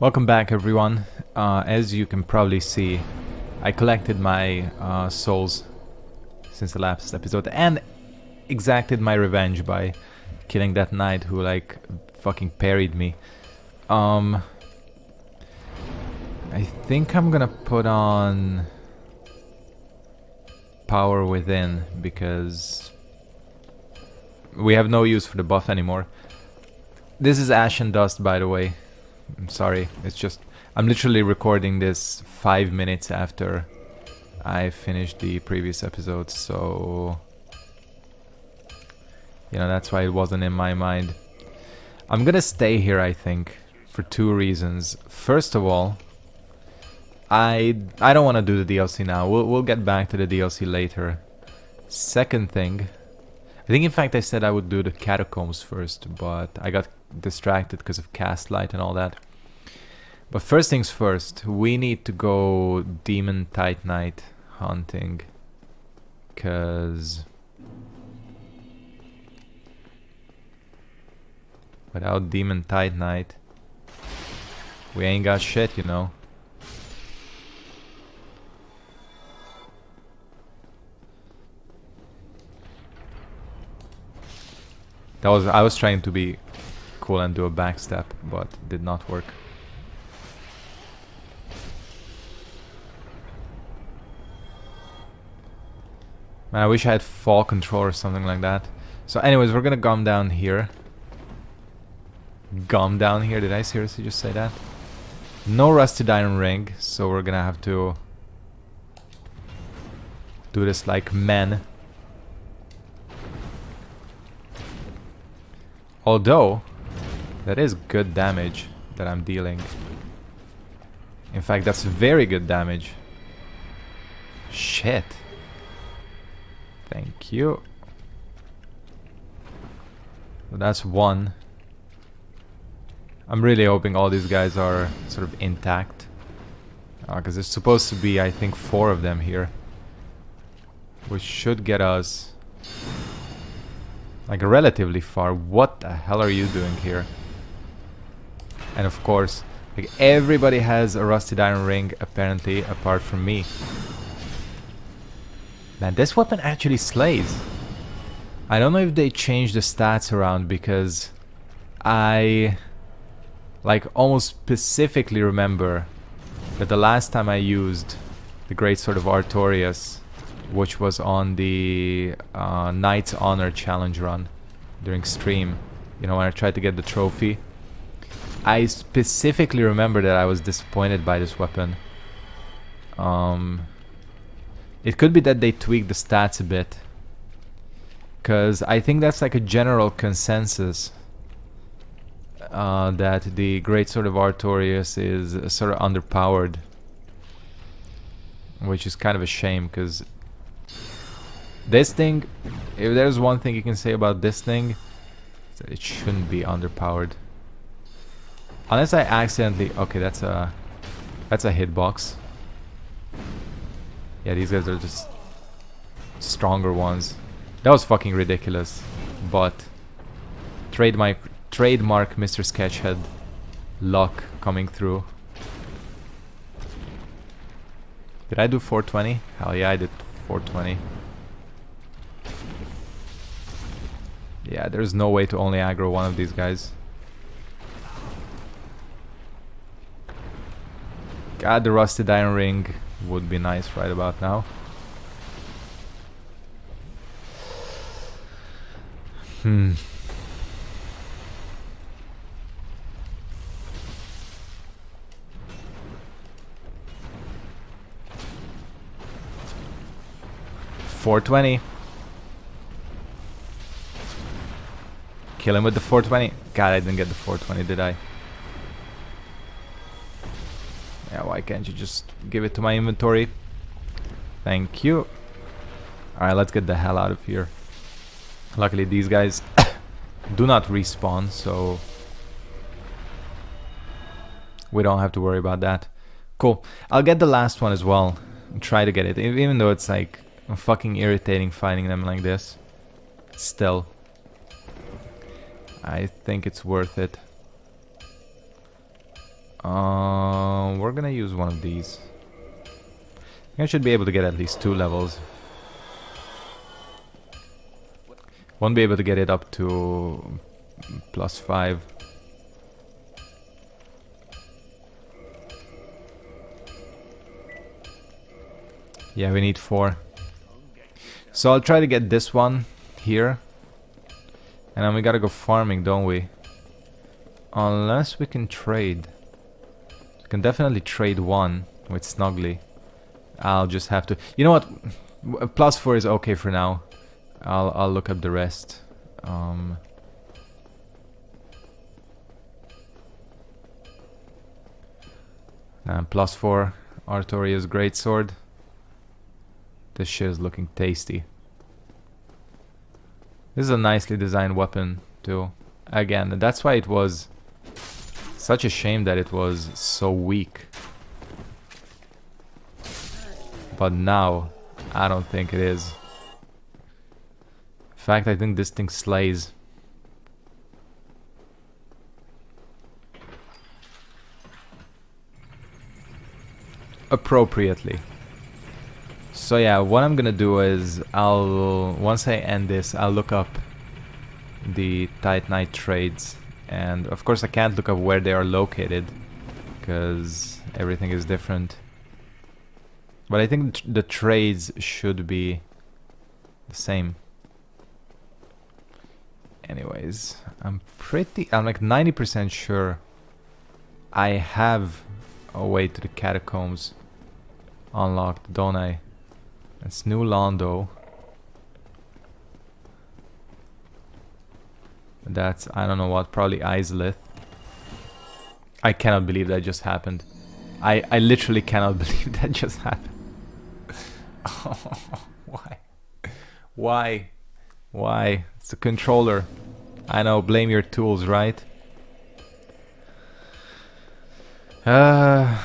Welcome back everyone. Uh, as you can probably see, I collected my uh, souls since the last episode and exacted my revenge by killing that knight who like fucking parried me. Um, I think I'm gonna put on power within because we have no use for the buff anymore. This is Ash and Dust by the way. I'm sorry, it's just I'm literally recording this five minutes after I finished the previous episode, so you know that's why it wasn't in my mind. I'm gonna stay here, I think, for two reasons. First of all, I I don't want to do the DLC now. We'll we'll get back to the DLC later. Second thing, I think in fact I said I would do the catacombs first, but I got distracted because of cast light and all that. But first things first, we need to go Demon Titanite hunting. Cause without Demon Titanite, we ain't got shit, you know. That was I was trying to be cool and do a backstep, but did not work. Man, I wish I had fall control or something like that. So anyways, we're gonna gum down here. Gum down here, did I seriously just say that? No rusted iron ring, so we're gonna have to do this like men. Although, that is good damage that I'm dealing. In fact, that's very good damage. Shit. Thank you. That's one. I'm really hoping all these guys are sort of intact. Because uh, there's supposed to be, I think, four of them here. Which should get us... Like relatively far. What the hell are you doing here? And of course, like everybody has a rusted iron ring apparently apart from me. Man, this weapon actually slays. I don't know if they changed the stats around because I like almost specifically remember that the last time I used the Great Sword of Artorias, which was on the uh, Knight's Honor challenge run during stream, you know, when I tried to get the trophy, I specifically remember that I was disappointed by this weapon. Um, it could be that they tweaked the stats a bit. Because I think that's like a general consensus uh, that the Great Sword of Artorias is sort of underpowered. Which is kind of a shame because this thing, if there's one thing you can say about this thing, it shouldn't be underpowered. Unless I accidentally... Okay, that's a... That's a hitbox. Yeah, these guys are just stronger ones. That was fucking ridiculous. But trademark trademark Mr. Sketchead luck coming through. Did I do 420? Hell yeah, I did 420. Yeah, there's no way to only aggro one of these guys. God, the rusted iron ring would be nice right about now. Hmm. Four twenty. Kill him with the 420. God, I didn't get the 420, did I? Why can't you just give it to my inventory? Thank you. Alright, let's get the hell out of here. Luckily these guys do not respawn, so we don't have to worry about that. Cool. I'll get the last one as well. Try to get it, even though it's like fucking irritating fighting them like this. Still, I think it's worth it. Uh, we're gonna use one of these. I should be able to get at least two levels. Won't be able to get it up to plus five. Yeah, we need four. So I'll try to get this one here. And then we gotta go farming, don't we? Unless we can trade. Can definitely trade one with Snuggly. I'll just have to... You know what? Plus four is okay for now. I'll, I'll look up the rest. Um... Plus four, Artorias Greatsword. This shit is looking tasty. This is a nicely designed weapon too. Again, that's why it was such a shame that it was so weak. But now, I don't think it is. In fact, I think this thing slays. Appropriately. So yeah, what I'm gonna do is I'll once I end this, I'll look up the Titanite trades, and of course I can't look up where they are located because everything is different. But I think the trades should be the same. Anyways, I'm pretty, I'm like 90% sure I have a way to the catacombs unlocked, don't I? It's New Londo. That's, I don't know what, probably Izalith. I cannot believe that just happened. I, I literally cannot believe that just happened. Why? Why? Why? It's a controller. I know, blame your tools, right? Uh,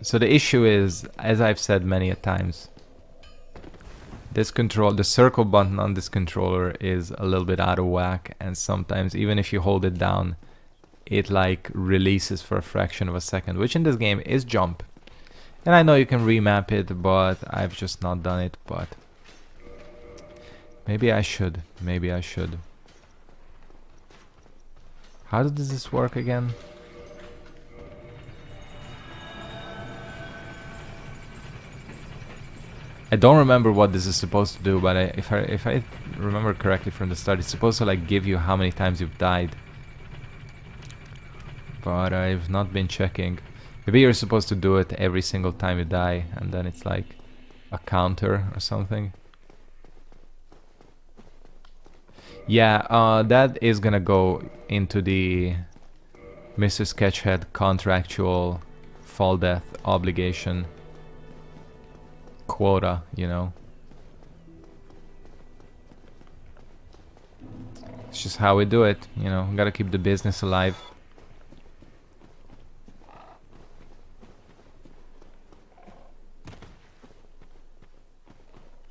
so the issue is, as I've said many a times, this control, the circle button on this controller is a little bit out of whack and sometimes even if you hold it down, it like releases for a fraction of a second, which in this game is jump. And I know you can remap it, but I've just not done it, but maybe I should, maybe I should. How does this work again? I don't remember what this is supposed to do, but I, if I if I remember correctly from the start, it's supposed to like give you how many times you've died. But I've not been checking. Maybe you're supposed to do it every single time you die, and then it's like a counter or something. Yeah, uh, that is gonna go into the Mr. Sketchead contractual fall death obligation quota, you know. It's just how we do it, you know. Gotta keep the business alive.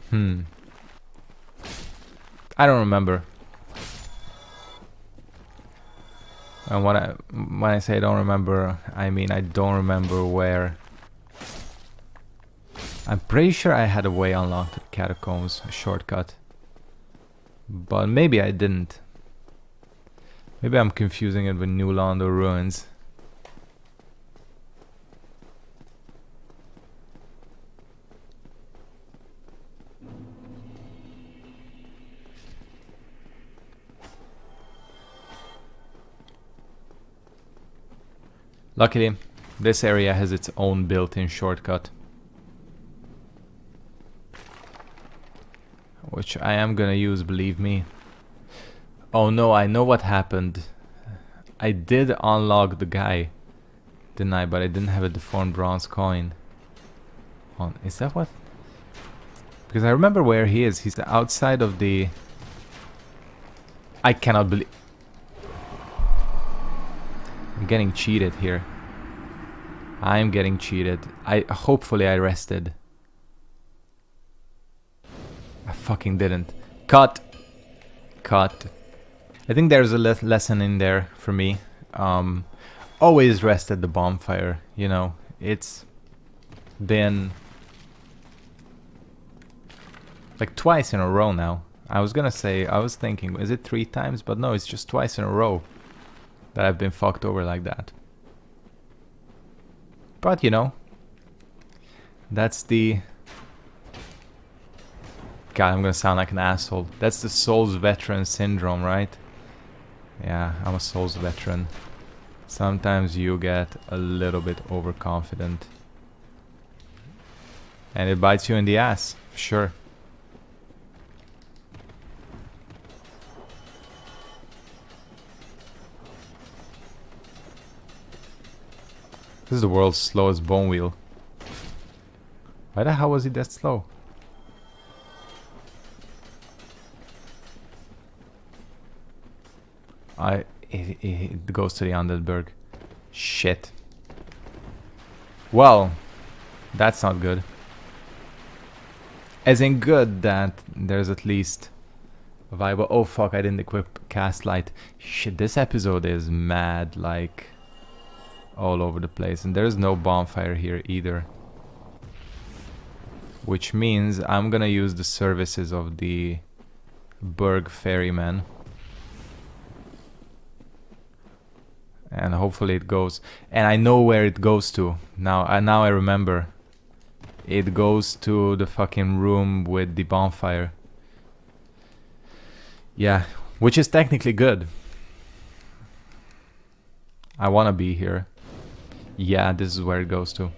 Hmm. I don't remember. And when I when I say I don't remember, I mean I don't remember where I'm pretty sure I had a way unlocked the catacombs, a shortcut. But maybe I didn't. Maybe I'm confusing it with New Londo Ruins. Luckily, this area has its own built-in shortcut. Which I am gonna use, believe me. Oh no, I know what happened. I did unlock the guy, didn't I? But I didn't have a deformed bronze coin. On is that what? Because I remember where he is. He's outside of the... I cannot believe... I'm getting cheated here. I'm getting cheated. I Hopefully I rested. I fucking didn't. Cut. Cut. I think there's a le lesson in there for me. Um, always rest at the bonfire, you know. It's been like twice in a row now. I was gonna say, I was thinking, is it three times? But no, it's just twice in a row that I've been fucked over like that. But, you know, that's the... God, I'm gonna sound like an asshole. That's the Souls Veteran Syndrome, right? Yeah, I'm a Souls Veteran. Sometimes you get a little bit overconfident. And it bites you in the ass, sure. This is the world's slowest bone wheel. Why the hell was he that slow? I it, it goes to the Undead Shit. Well, that's not good. As in good that there's at least a viable. Oh fuck! I didn't equip cast light. Shit! This episode is mad. Like all over the place. And there's no bonfire here either. Which means I'm gonna use the services of the Burg Ferryman. And hopefully it goes. And I know where it goes to. Now, uh, now I remember. It goes to the fucking room with the bonfire. Yeah, which is technically good. I wanna be here. Yeah, this is where it goes to.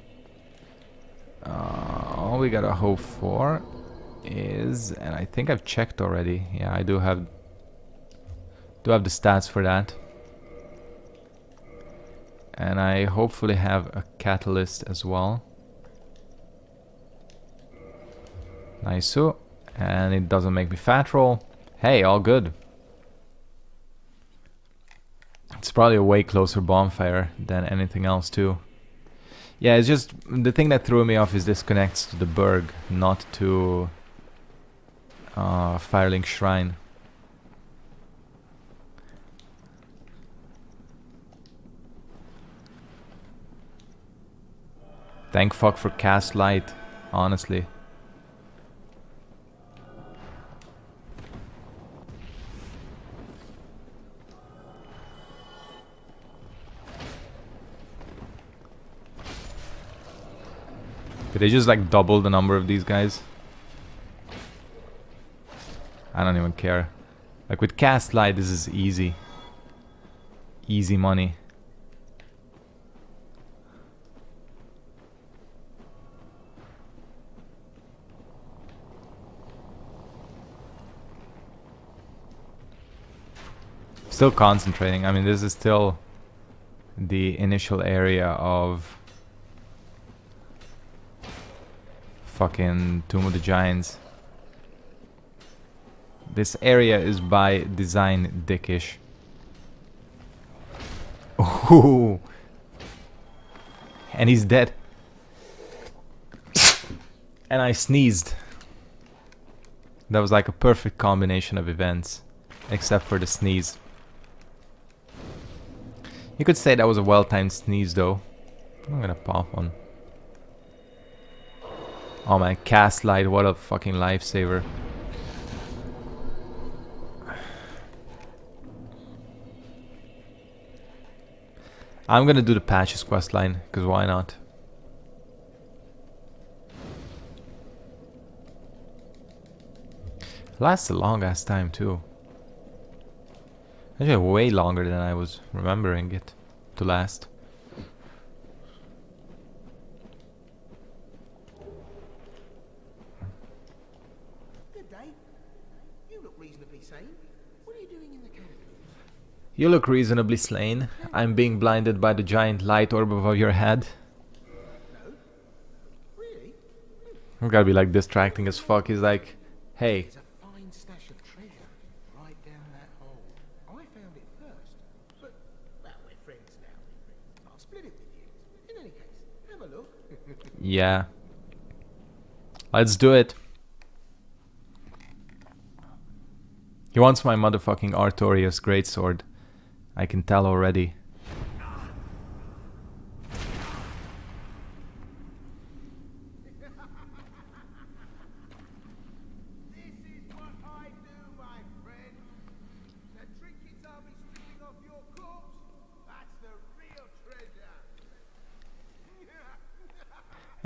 Uh, all we gotta hope for is, and I think I've checked already. Yeah, I do have do have the stats for that. And I hopefully have a catalyst as well. Nice. And it doesn't make me fat roll. Hey, all good. It's probably a way closer bonfire than anything else too. Yeah, it's just the thing that threw me off is this connects to the Burg, not to uh, Firelink Shrine. Thank fuck for cast light, honestly. Did they just like double the number of these guys? I don't even care. Like with cast light, this is easy. Easy money. Still concentrating. I mean, this is still the initial area of fucking Tomb of the Giants. This area is by design dickish. Ooh. And he's dead. And I sneezed. That was like a perfect combination of events. Except for the sneeze. You could say that was a well-timed sneeze though. I'm gonna pop one. Oh man, cast light, what a fucking lifesaver. I'm gonna do the patches quest line, because why not? Lasts a long ass time too. Actually way longer than I was remembering it to last. You look reasonably slain. I'm being blinded by the giant light orb above your head. No. Really? I've gotta be like distracting as fuck. He's like, hey. Yeah. Let's do it. He wants my motherfucking Artorias greatsword. I can tell already.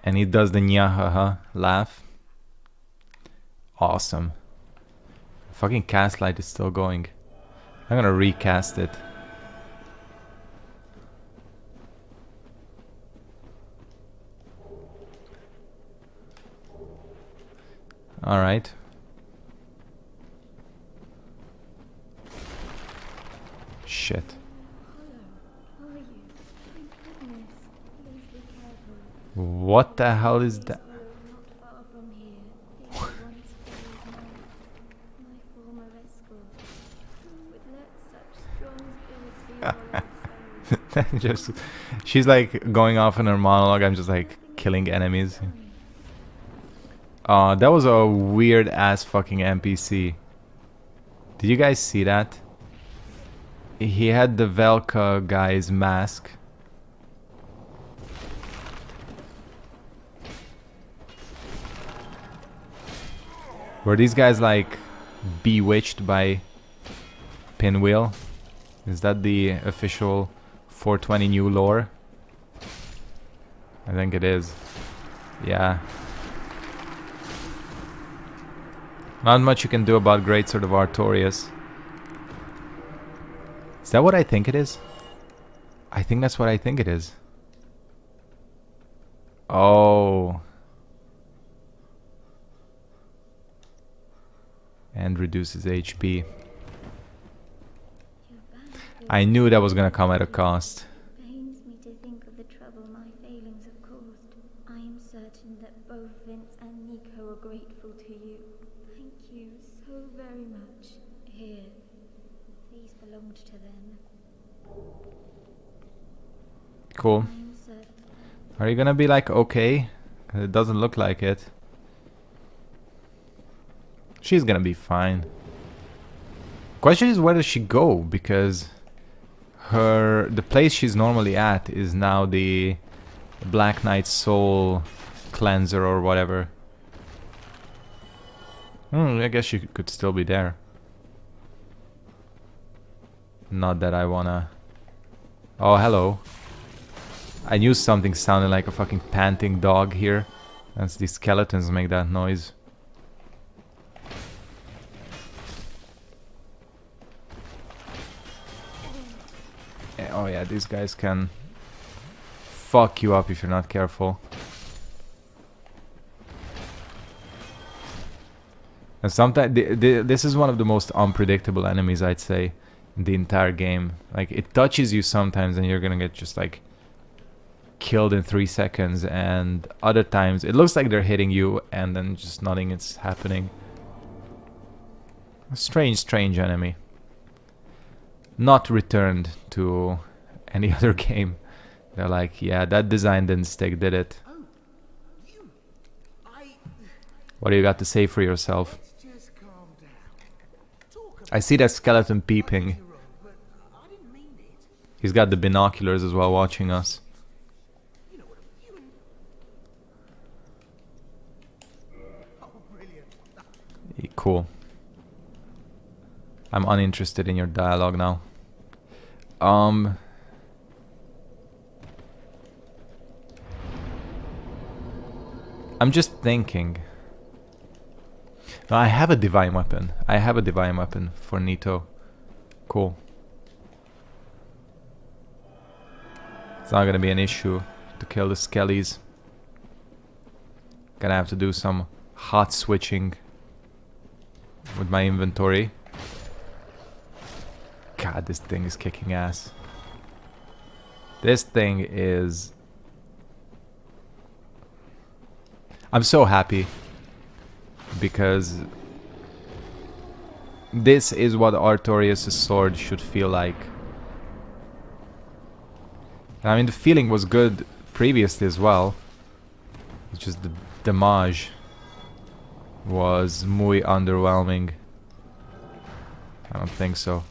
And he does the nyahaha laugh. Awesome. Fucking cast light is still going. I'm gonna recast it. Alright. Shit. What the hell is that? just she's like going off in her monologue. I'm just like killing enemies. Uh that was a weird ass fucking npc did you guys see that? He had the velka guy's mask Were these guys like bewitched by Pinwheel? Is that the official 420 new lore? I think it is. Yeah. Not much you can do about Great Greatsword of Artorias. Is that what I think it is? I think that's what I think it is. Oh. And reduces HP. I knew that was gonna come at a cost. Pains me to think of the trouble my failings have caused. I am certain that both Vince and Nico are grateful to you. Thank you so very much. Here, these belonged to them. Cool. I am certain. Are you gonna be like okay? it doesn't look like it. She's gonna be fine. Question is where does she go? Because her the place she's normally at is now the Black Knight Soul cleanser or whatever. Hmm, I guess she could still be there. Not that I wanna... Oh, hello. I knew something sounded like a fucking panting dog here. That's these skeletons make that noise. Oh yeah, these guys can fuck you up if you're not careful. And sometimes this is one of the most unpredictable enemies I'd say in the entire game. Like it touches you sometimes and you're gonna get just like killed in three seconds and other times it looks like they're hitting you and then just nothing is happening. A strange, strange enemy. Not returned to any other game. They're like, yeah, that design didn't stick, did it? Oh. What do you got to say for yourself? Just calm down. Talk about I see that skeleton peeping. you're wrong, but I didn't mean it. He's got the binoculars as well watching us. You know what? You and. Oh, Cool. I'm uninterested in your dialogue now. Um. I'm just thinking. No, I have a divine weapon. I have a divine weapon for Nito. Cool. It's not gonna be an issue to kill the skellies. Gonna have to do some hot switching with my inventory. God, this thing is kicking ass. This thing is... I'm so happy because this is what Artorias' sword should feel like. I mean, the feeling was good previously as well. It's just the damage was muy underwhelming. I don't think so.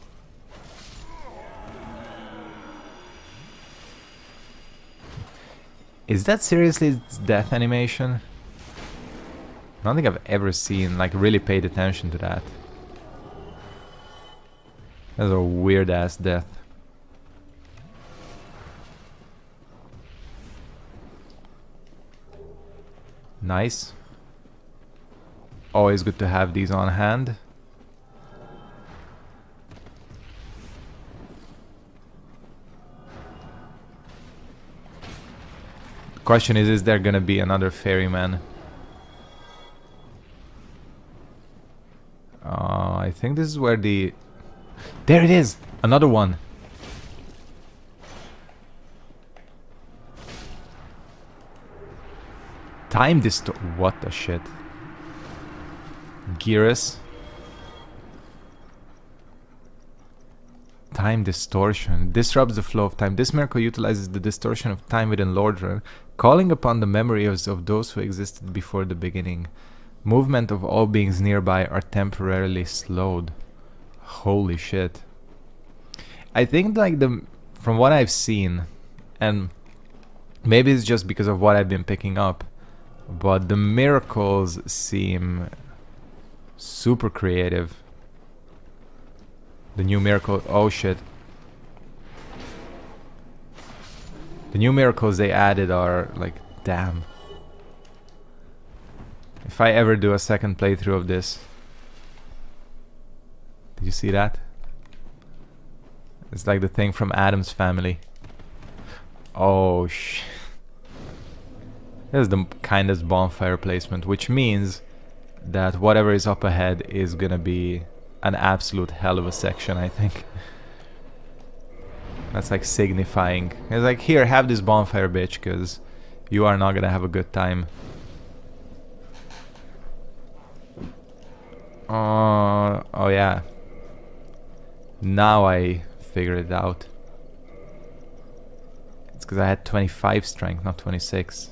Is that seriously death animation? I don't think I've ever seen, like, really paid attention to that. That's a weird ass death. Nice. Always good to have these on hand. Question is, is there gonna be another ferryman? Uh, I think this is where the... There it is! Another one! Time distor... What the shit? Gearus. Time distortion. Disrupts the flow of time. This miracle utilizes the distortion of time within Lordran, calling upon the memories of those who existed before the beginning. Movement of all beings nearby are temporarily slowed. Holy shit. I think like the from what I've seen and maybe it's just because of what I've been picking up but the miracles seem super creative. The new miracle oh shit. The new miracles they added are like damn. If I ever do a second playthrough of this. Did you see that? It's like the thing from Addams family. Oh sh. This is the kindest bonfire placement, which means that whatever is up ahead is gonna be an absolute hell of a section, I think. That's like signifying. It's like, here, have this bonfire, bitch, because you are not gonna have a good time. Uh, oh yeah. Now I figured it out. It's because I had 25 strength, not 26.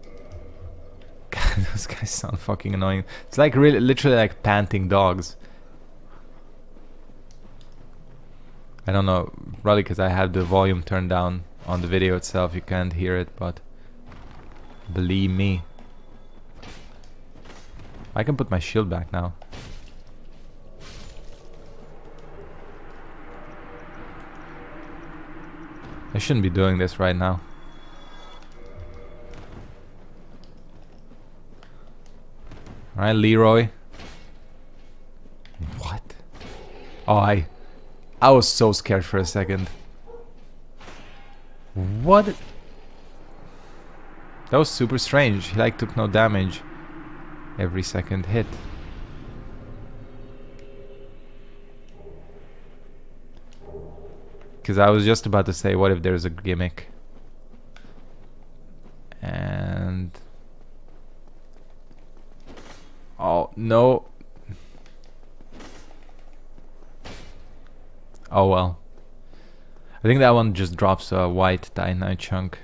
God, those guys sound fucking annoying. It's like really, literally like panting dogs. I don't know, probably because I had the volume turned down on the video itself, you can't hear it, but believe me. I can put my shield back now. I shouldn't be doing this right now. Alright, Leroy. What? Oh, I... I was so scared for a second. What? That was super strange. He like took no damage every second hit. Because I was just about to say, what if there's a gimmick? And... Oh, no. Oh well. I think that one just drops a white Titanite chunk.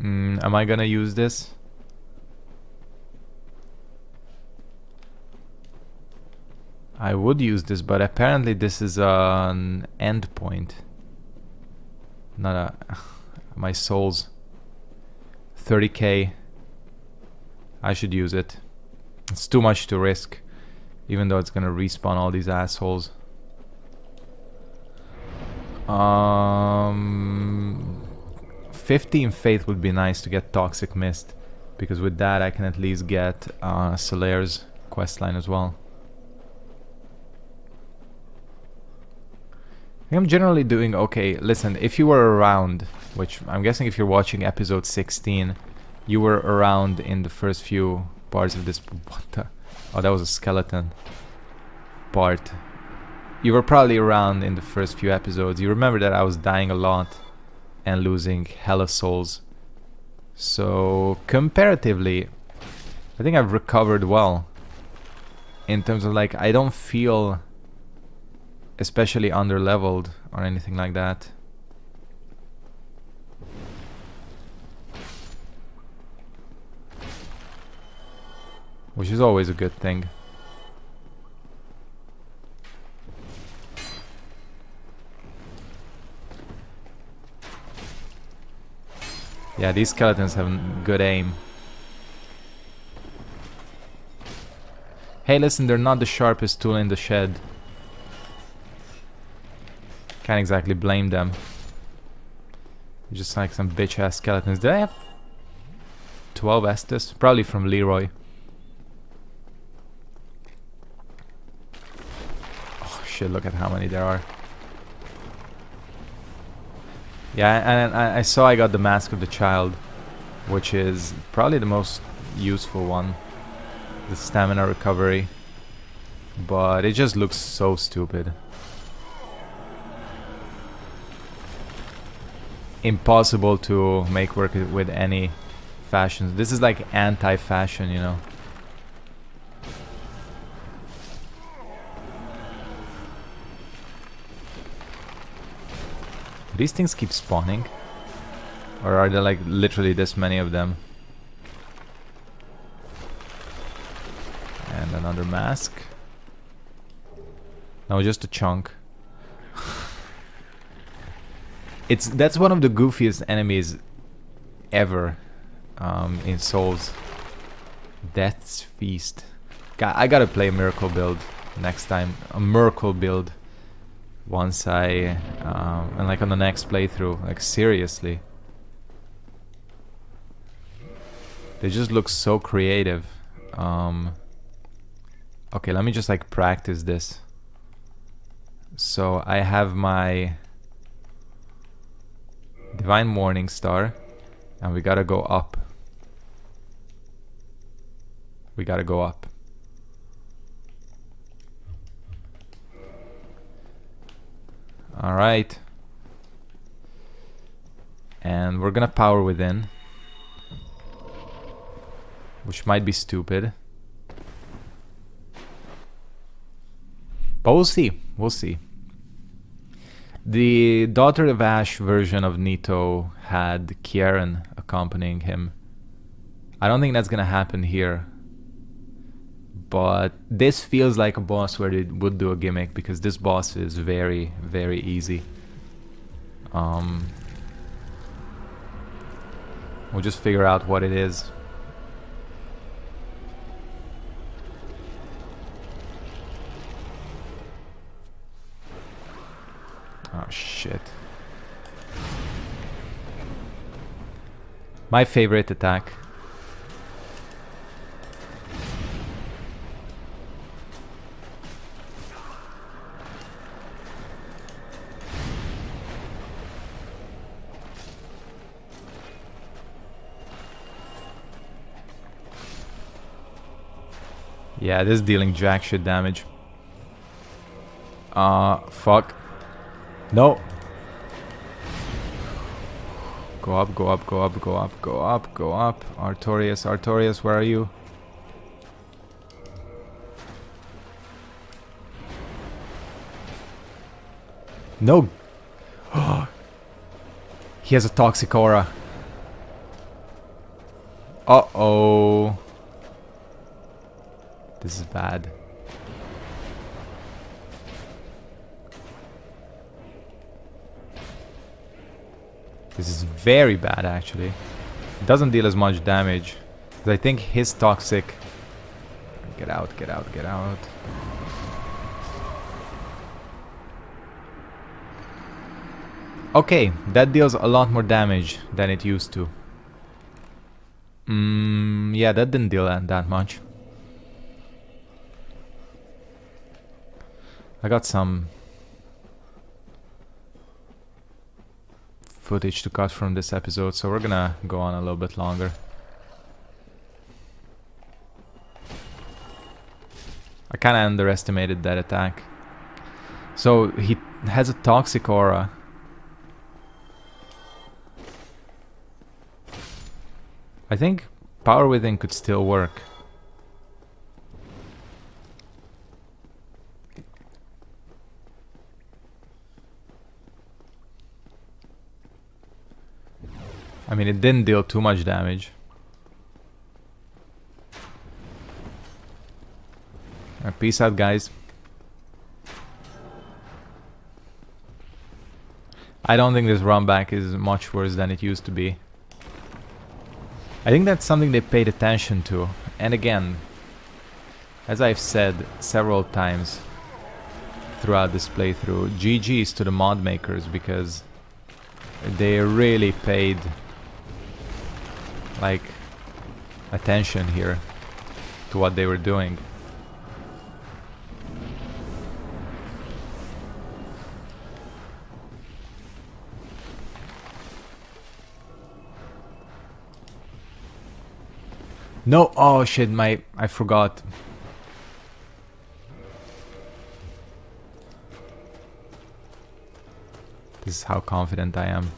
Mm, am I gonna use this? I would use this, but apparently this is an end point. Not a... my souls. 30k. I should use it. It's too much to risk. Even though it's gonna respawn all these assholes. Um, 15 faith would be nice to get Toxic Mist. Because with that I can at least get uh, Solaire's questline as well. I'm generally doing okay. Listen, if you were around, which I'm guessing if you're watching episode 16, you were around in the first few parts of this... What the... Oh, that was a skeleton part. You were probably around in the first few episodes. You remember that I was dying a lot and losing hella souls. So, comparatively, I think I've recovered well. In terms of like, I don't feel especially under leveled or anything like that. Which is always a good thing. Yeah, these skeletons have good aim. Hey, listen, they're not the sharpest tool in the shed. Can't exactly blame them. Just like some bitch ass skeletons. Did I have 12 Estus? Probably from Leroy. Oh shit, look at how many there are. Yeah, and I, I saw I got the Mask of the Child, which is probably the most useful one. The stamina recovery. But it just looks so stupid. Impossible to make work with any fashions. This is like anti-fashion, you know. These things keep spawning? Or are there like literally this many of them? And another mask. No, just a chunk. it's that's one of the goofiest enemies ever um, in Souls. Death's Feast. God, I gotta play a Miracle build next time. A Miracle build. Once I... Um, and like on the next playthrough. Like seriously. They just look so creative. Um, okay, let me just like practice this. So I have my Divine Morning Star and we gotta go up. We gotta go up. Alright. And we're gonna power within. Which might be stupid. But we'll see. We'll see. The Daughter of Ash version of Nito had Ciaran accompanying him. I don't think that's gonna happen here. But this feels like a boss where they would do a gimmick because this boss is very, very easy. Um, we'll just figure out what it is. Oh shit. My favorite attack. Yeah, this is dealing jack shit damage. Uh, fuck. No. Go up, go up, go up, go up, go up, go up. Artorias, Artorias, where are you? No. he has a toxic aura. Uh-oh. This is bad. This is very bad actually. It doesn't deal as much damage. I think his toxic... Get out, get out, get out. Okay, that deals a lot more damage than it used to. Mm, yeah, that didn't deal that, that much. I got some footage to cut from this episode, so we're gonna go on a little bit longer. I kinda underestimated that attack. So he has a toxic aura. I think Power Within could still work. I mean, it didn't deal too much damage. Uh, peace out, guys. I don't think this run back is much worse than it used to be. I think that's something they paid attention to. And again, as I've said several times throughout this playthrough, GG's to the mod makers because they really paid like attention here to what they were doing. No, oh shit, my, I forgot. This is how confident I am.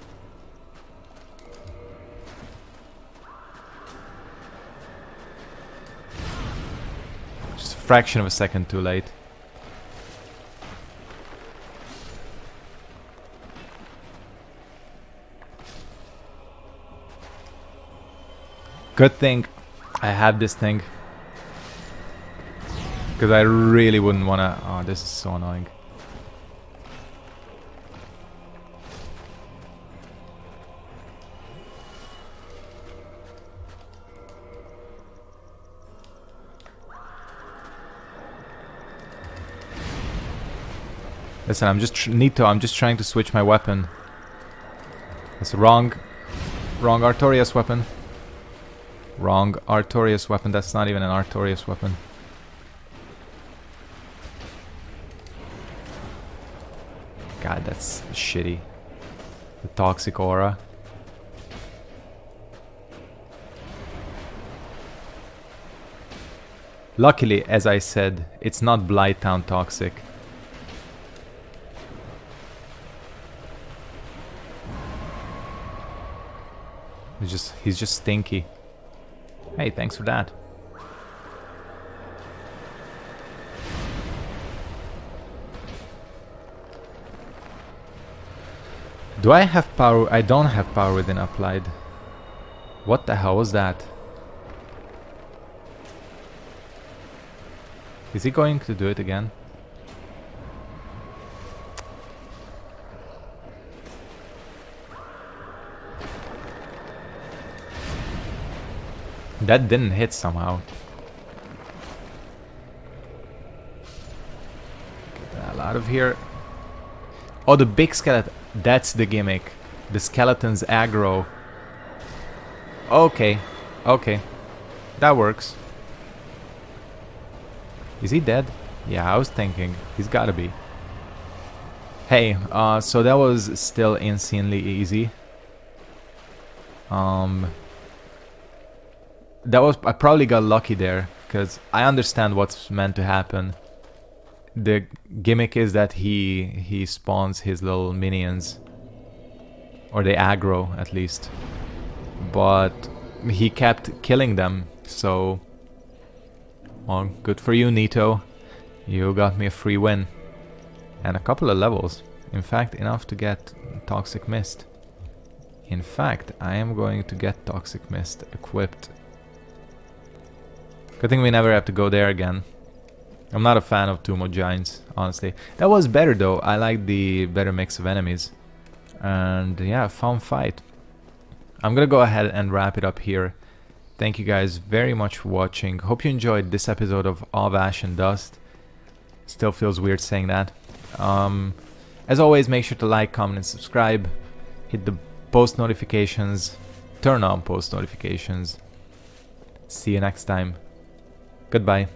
Fraction of a second too late. Good thing I have this thing. Because I really wouldn't want to... Oh, this is so annoying. Listen, I'm just Nito. I'm just trying to switch my weapon. That's wrong, wrong Artorias weapon. Wrong Artorias weapon. That's not even an Artorias weapon. God, that's shitty. The toxic aura. Luckily, as I said, it's not Blighttown toxic. He's just he's just stinky. Hey, thanks for that. Do I have power? I don't have power within applied. What the hell was that? Is he going to do it again? That didn't hit somehow. Get the hell out of here. Oh, the big skeleton. That's the gimmick. The skeleton's aggro. Okay. Okay. That works. Is he dead? Yeah, I was thinking. He's gotta be. Hey, uh, so that was still insanely easy. Um, that was I probably got lucky there because I understand what's meant to happen. The gimmick is that he he spawns his little minions, or they aggro at least, but he kept killing them. So, well, good for you, Nito. You got me a free win and a couple of levels. In fact, enough to get Toxic Mist. In fact, I am going to get Toxic Mist equipped Good thing we never have to go there again. I'm not a fan of Tomb of Giants, honestly. That was better though. I like the better mix of enemies. And yeah, fun fight. I'm gonna go ahead and wrap it up here. Thank you guys very much for watching. Hope you enjoyed this episode of Of Ash and Dust. Still feels weird saying that. Um, as always, make sure to like, comment, and subscribe. Hit the post notifications. Turn on post notifications. See you next time. Goodbye.